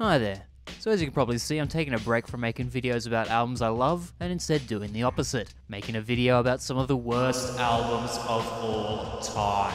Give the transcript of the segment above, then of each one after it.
Hi there. So as you can probably see, I'm taking a break from making videos about albums I love, and instead doing the opposite, making a video about some of the worst albums of all time.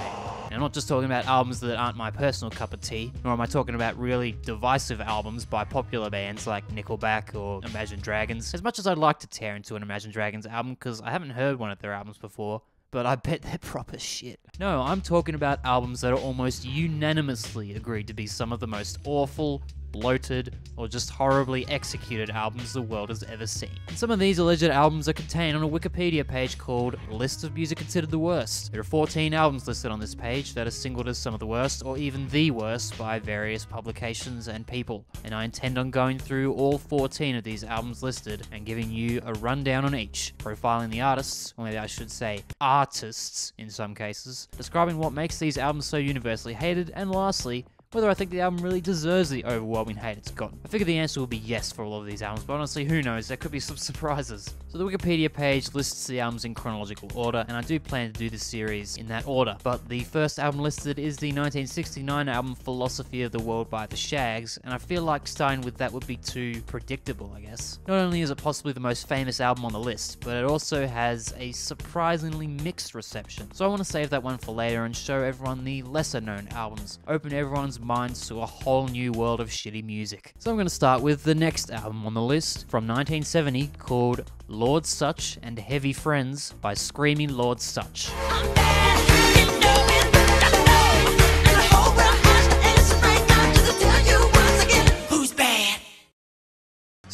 I'm not just talking about albums that aren't my personal cup of tea, nor am I talking about really divisive albums by popular bands like Nickelback or Imagine Dragons. As much as I'd like to tear into an Imagine Dragons album, because I haven't heard one of their albums before, but I bet they're proper shit. No, I'm talking about albums that are almost unanimously agreed to be some of the most awful, bloated, or just horribly executed albums the world has ever seen. And some of these alleged albums are contained on a Wikipedia page called List of Music Considered the Worst. There are 14 albums listed on this page that are singled as some of the worst, or even the worst, by various publications and people. And I intend on going through all 14 of these albums listed and giving you a rundown on each, profiling the artists, or maybe I should say artists in some cases, describing what makes these albums so universally hated, and lastly, whether I think the album really deserves the overwhelming hate it's gotten. I figure the answer will be yes for all of these albums, but honestly, who knows? There could be some surprises. So the Wikipedia page lists the albums in chronological order, and I do plan to do this series in that order. But the first album listed is the 1969 album Philosophy of the World by the Shags, and I feel like starting with that would be too predictable, I guess. Not only is it possibly the most famous album on the list, but it also has a surprisingly mixed reception. So I want to save that one for later and show everyone the lesser known albums, open everyone's minds to a whole new world of shitty music. So I'm going to start with the next album on the list from 1970 called Lord Sutch and Heavy Friends by Screaming Lord Sutch.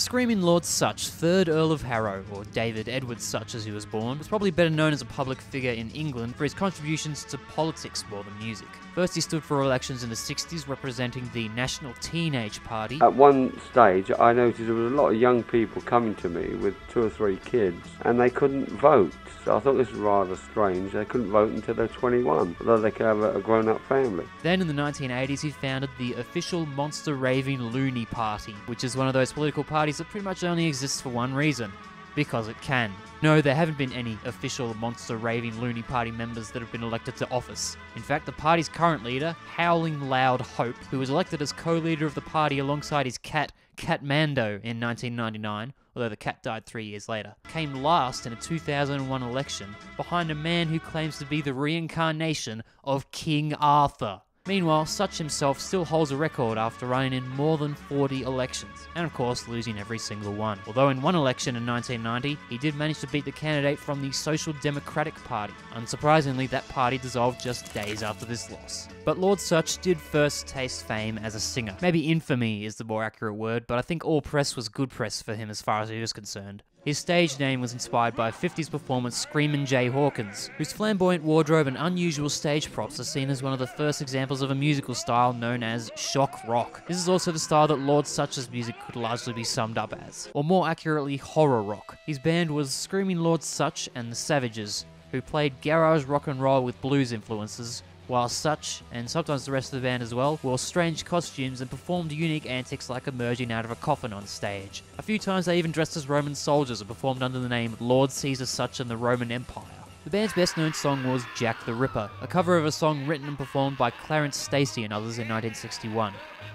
Screaming Lord Sutch, 3rd Earl of Harrow, or David Edward Sutch as he was born, was probably better known as a public figure in England for his contributions to politics more than music. First, he stood for elections in the 60s representing the National Teenage Party. At one stage, I noticed there was a lot of young people coming to me with two or three kids, and they couldn't vote. So I thought this was rather strange. They couldn't vote until they're 21, although they could have a grown up family. Then in the 1980s, he founded the official Monster Raving Loony Party, which is one of those political parties that pretty much only exists for one reason because it can. No, there haven't been any official Monster Raving Loony Party members that have been elected to office. In fact, the party's current leader, Howling Laud Hope, who was elected as co leader of the party alongside his cat, Catmando, in 1999, although the cat died three years later, came last in a 2001 election behind a man who claims to be the reincarnation of King Arthur. Meanwhile, Sutch himself still holds a record after running in more than 40 elections, and of course losing every single one. Although in one election in 1990, he did manage to beat the candidate from the Social Democratic Party. Unsurprisingly, that party dissolved just days after this loss. But Lord Sutch did first taste fame as a singer. Maybe infamy is the more accurate word, but I think all press was good press for him as far as he was concerned. His stage name was inspired by 50s performer Screamin' Jay Hawkins, whose flamboyant wardrobe and unusual stage props are seen as one of the first examples of a musical style known as shock rock. This is also the style that Lord Sutch's music could largely be summed up as, or more accurately, horror rock. His band was Screaming Lord Sutch and the Savages, who played garage rock and roll with blues influences, while Sutch, and sometimes the rest of the band as well, wore strange costumes and performed unique antics like emerging out of a coffin on stage. A few times they even dressed as Roman soldiers and performed under the name Lord Caesar Sutch and the Roman Empire. The band's best known song was Jack the Ripper, a cover of a song written and performed by Clarence Stacey and others in 1961.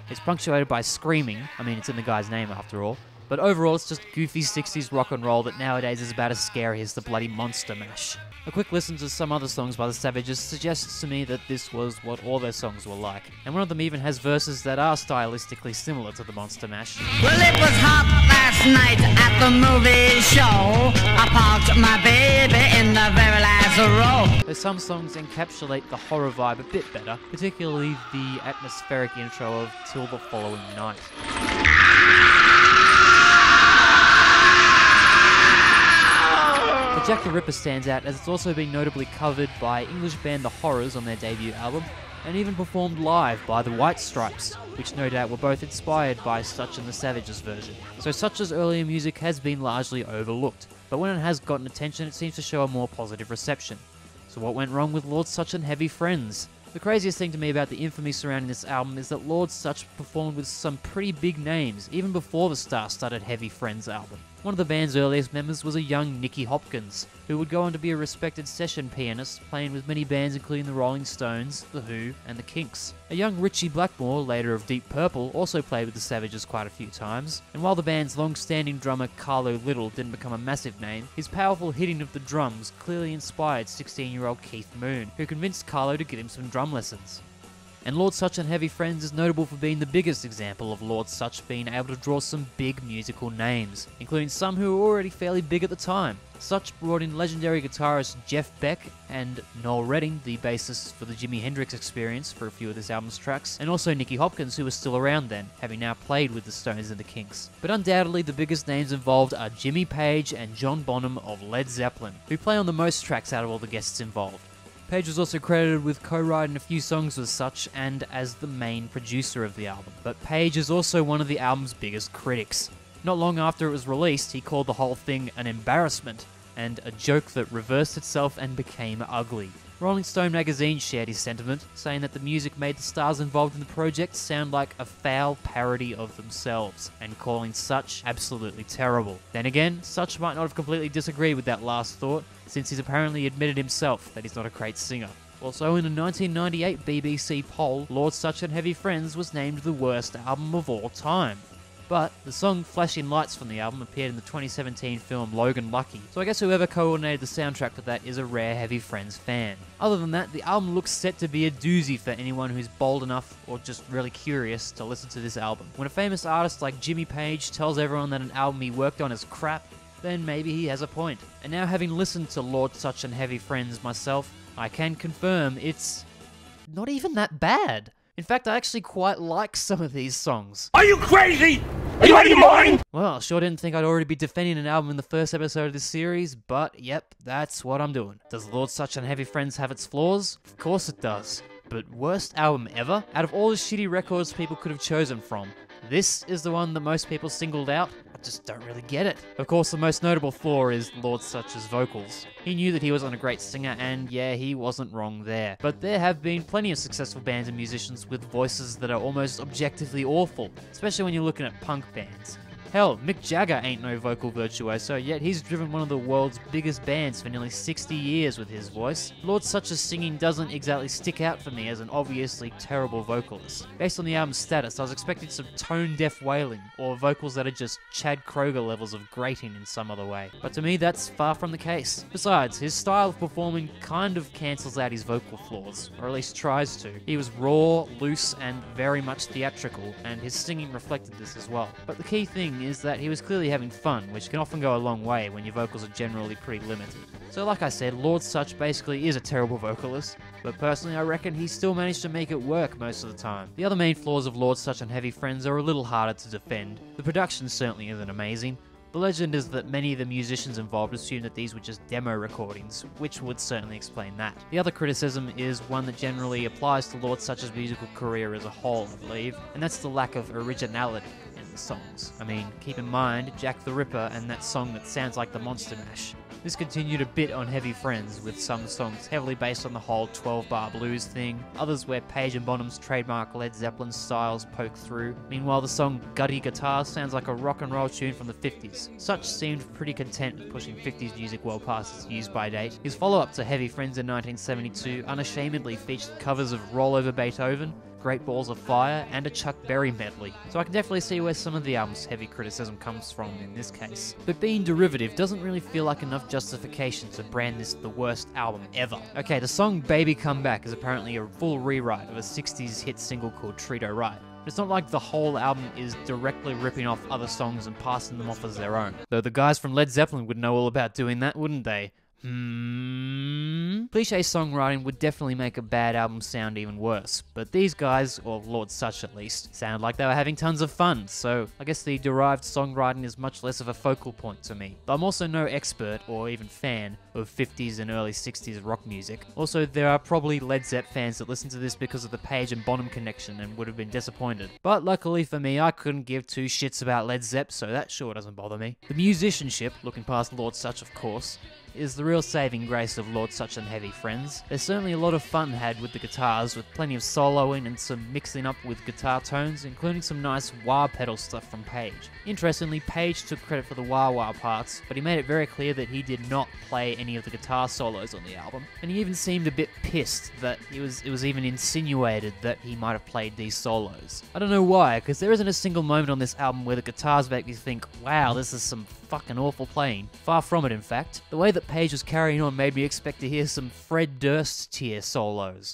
It's punctuated by screaming, I mean, it's in the guy's name after all, but overall it's just goofy 60s rock and roll that nowadays is about as scary as the bloody Monster Mash. A quick listen to some other songs by the Savages suggests to me that this was what all their songs were like, and one of them even has verses that are stylistically similar to the Monster Mash. Well, it was hot last night at the movie show. I parked my baby in the very last row. Though some songs encapsulate the horror vibe a bit better, particularly the atmospheric intro of Till the Following Night. Jack the Ripper stands out as it's also been notably covered by English band The Horrors on their debut album, and even performed live by the White Stripes, which no doubt were both inspired by Sutch and the Savages version. So Sutch's earlier music has been largely overlooked, but when it has gotten attention, it seems to show a more positive reception. So what went wrong with Lord Sutch and Heavy Friends? The craziest thing to me about the infamy surrounding this album is that Lord Sutch performed with some pretty big names, even before the star-studded Heavy Friends album. One of the band's earliest members was a young Nicky Hopkins, who would go on to be a respected session pianist, playing with many bands including the Rolling Stones, The Who, and The Kinks. A young Ritchie Blackmore, later of Deep Purple, also played with the Savages quite a few times, and while the band's long-standing drummer Carlo Little didn't become a massive name, his powerful hitting of the drums clearly inspired 16-year-old Keith Moon, who convinced Carlo to give him some drum lessons. And Lord Sutch and Heavy Friends is notable for being the biggest example of Lord Sutch being able to draw some big musical names, including some who were already fairly big at the time. Sutch brought in legendary guitarist Jeff Beck and Noel Redding, the bassist for the Jimi Hendrix Experience for a few of this album's tracks, and also Nicky Hopkins, who was still around then, having now played with the Stones and the Kinks. But undoubtedly, the biggest names involved are Jimmy Page and John Bonham of Led Zeppelin, who play on the most tracks out of all the guests involved. Page was also credited with co-writing a few songs with Sutch and as the main producer of the album. But Page is also one of the album's biggest critics. Not long after it was released, he called the whole thing an embarrassment and a joke that reversed itself and became ugly. Rolling Stone magazine shared his sentiment, saying that the music made the stars involved in the project sound like a foul parody of themselves, and calling Sutch absolutely terrible. Then again, Sutch might not have completely disagreed with that last thought, since he's apparently admitted himself that he's not a great singer. Also, in a 1998 BBC poll, Lord Sutch and Heavy Friends was named the worst album of all time. But the song Flashing Lights from the album appeared in the 2017 film Logan Lucky, so I guess whoever coordinated the soundtrack for that is a rare Heavy Friends fan. Other than that, the album looks set to be a doozy for anyone who's bold enough or just really curious to listen to this album. When a famous artist like Jimmy Page tells everyone that an album he worked on is crap, then maybe he has a point. And now having listened to Lord Sutch and Heavy Friends myself, I can confirm it's not even that bad. In fact, I actually quite like some of these songs. Are you crazy? Are you out of your mind? Well, sure didn't think I'd already be defending an album in the first episode of this series, but yep, that's what I'm doing. Does Lord Sutch and Heavy Friends have its flaws? Of course it does. But worst album ever? Out of all the shitty records people could have chosen from, this is the one that most people singled out. Just don't really get it. Of course, the most notable flaw is Lord Sutch's vocals. He knew that he wasn't a great singer, and yeah, he wasn't wrong there. But there have been plenty of successful bands and musicians with voices that are almost objectively awful, especially when you're looking at punk bands. Hell, Mick Jagger ain't no vocal virtuoso, yet he's driven one of the world's biggest bands for nearly 60 years with his voice. Lord Sutch's singing doesn't exactly stick out for me as an obviously terrible vocalist. Based on the album's status, I was expecting some tone deaf wailing, or vocals that are just Chad Kroeger levels of grating in some other way. But to me, that's far from the case. Besides, his style of performing kind of cancels out his vocal flaws, or at least tries to. He was raw, loose, and very much theatrical, and his singing reflected this as well. But the key thing is that he was clearly having fun, which can often go a long way when your vocals are generally pretty limited. So, like I said, Lord Sutch basically is a terrible vocalist, but personally I reckon he still managed to make it work most of the time. The other main flaws of Lord Sutch and Heavy Friends are a little harder to defend. The production certainly isn't amazing. The legend is that many of the musicians involved assumed that these were just demo recordings, which would certainly explain that. The other criticism is one that generally applies to Lord Sutch's musical career as a whole, I believe, and that's the lack of originality songs. I mean, keep in mind Jack the Ripper and that song that sounds like the Monster Mash. This continued a bit on Heavy Friends, with some songs heavily based on the whole 12 bar blues thing, others where Page and Bonham's trademark Led Zeppelin styles poke through. Meanwhile, the song Gutty Guitar sounds like a rock and roll tune from the 50s. Sutch seemed pretty content with pushing 50s music well past its use by date. His follow up to Heavy Friends in 1972 unashamedly featured covers of Roll Over Beethoven, Great Balls of Fire, and a Chuck Berry medley. So I can definitely see where some of the album's heavy criticism comes from in this case. But being derivative doesn't really feel like enough justification to brand this the worst album ever. Okay, the song Baby Come Back is apparently a full rewrite of a 60s hit single called Treat Right. It's not like the whole album is directly ripping off other songs and passing them off as their own. Though the guys from Led Zeppelin would know all about doing that, wouldn't they? Hmm. Cliche songwriting would definitely make a bad album sound even worse, but these guys, or Lord Sutch at least, sound like they were having tons of fun, so I guess the derived songwriting is much less of a focal point to me. But I'm also no expert or even fan of 50s and early 60s rock music. Also, there are probably Led Zepp fans that listen to this because of the Page and Bonham connection and would have been disappointed. But luckily for me, I couldn't give two shits about Led Zepp, so that sure doesn't bother me. The musicianship, looking past Lord Sutch of course, is the real saving grace of Lord Sutch and Heavy Friends. There's certainly a lot of fun had with the guitars, with plenty of soloing and some mixing up with guitar tones, including some nice wah pedal stuff from Page. Interestingly, Page took credit for the wah wah parts, but he made it very clear that he did not play any of the guitar solos on the album, and he even seemed a bit pissed that it was it was even insinuated that he might have played these solos. I don't know why, because there isn't a single moment on this album where the guitars make me think, wow, this is some fucking awful playing. Far from it, in fact. The way that Page was carrying on made me expect to hear some Fred Durst tier solos.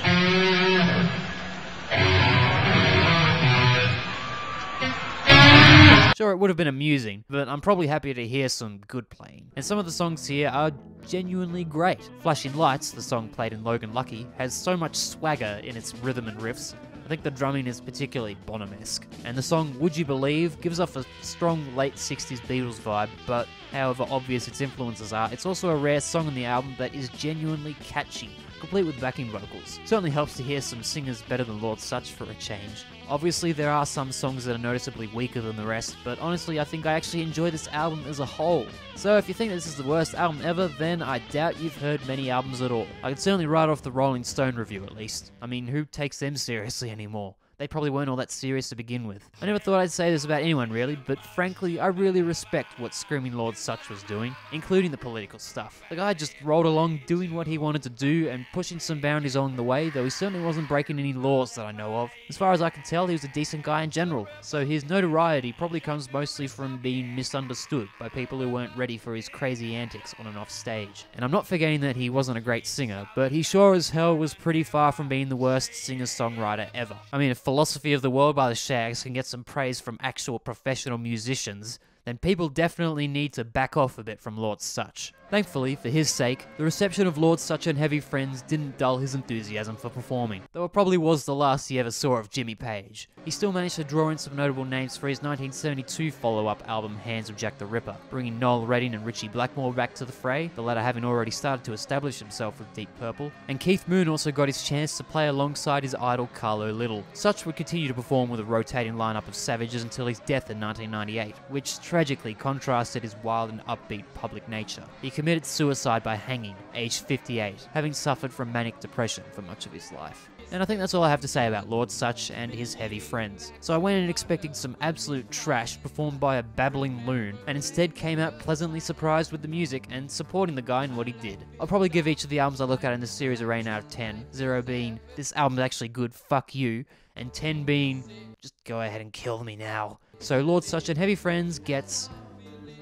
Sure, it would have been amusing, but I'm probably happy to hear some good playing. And some of the songs here are genuinely great. Flashing Lights, the song played in Logan Lucky, has so much swagger in its rhythm and riffs. I think the drumming is particularly Bonham-esque. And the song Would You Believe gives off a strong late 60s Beatles vibe, but however obvious its influences are, it's also a rare song on the album that is genuinely catchy complete with backing vocals. Certainly helps to hear some singers better than Lord Sutch for a change. Obviously, there are some songs that are noticeably weaker than the rest, but honestly, I think I actually enjoy this album as a whole. So if you think this is the worst album ever, then I doubt you've heard many albums at all. I can certainly write off the Rolling Stone review at least. I mean, who takes them seriously anymore? They probably weren't all that serious to begin with. I never thought I'd say this about anyone really, but frankly, I really respect what Screaming Lord Sutch was doing, including the political stuff. The guy just rolled along doing what he wanted to do and pushing some boundaries along the way, though he certainly wasn't breaking any laws that I know of. As far as I can tell, he was a decent guy in general, so his notoriety probably comes mostly from being misunderstood by people who weren't ready for his crazy antics on and off stage. And I'm not forgetting that he wasn't a great singer, but he sure as hell was pretty far from being the worst singer-songwriter ever. I mean, if Philosophy of the World by the Shags can get some praise from actual professional musicians, then people definitely need to back off a bit from Lord Sutch. Thankfully, for his sake, the reception of Lord Sutch and Heavy Friends didn't dull his enthusiasm for performing, though it probably was the last he ever saw of Jimmy Page. He still managed to draw in some notable names for his 1972 follow-up album Hands of Jack the Ripper, bringing Noel Redding and Ritchie Blackmore back to the fray, the latter having already started to establish himself with Deep Purple, and Keith Moon also got his chance to play alongside his idol Carlo Little. Sutch would continue to perform with a rotating lineup of savages until his death in 1998, which tragically contrasted his wild and upbeat public nature. He committed suicide by hanging, aged 58, having suffered from manic depression for much of his life. And I think that's all I have to say about Lord Sutch and his heavy friends. So I went in expecting some absolute trash performed by a babbling loon, and instead came out pleasantly surprised with the music and supporting the guy in what he did. I'll probably give each of the albums I look at in this series a rating out of 10, 0 being, this album's actually good, fuck you, and 10 being, just go ahead and kill me now. So Lord Sutch and Heavy Friends gets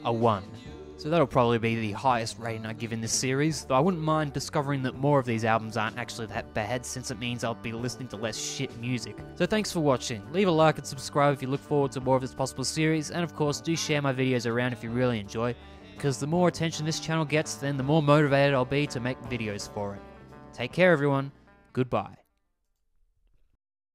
a 1. So that'll probably be the highest rating I give in this series, though I wouldn't mind discovering that more of these albums aren't actually that bad, since it means I'll be listening to less shit music. So thanks for watching, leave a like and subscribe if you look forward to more of this possible series, and of course do share my videos around if you really enjoy, because the more attention this channel gets, then the more motivated I'll be to make videos for it. Take care everyone, goodbye.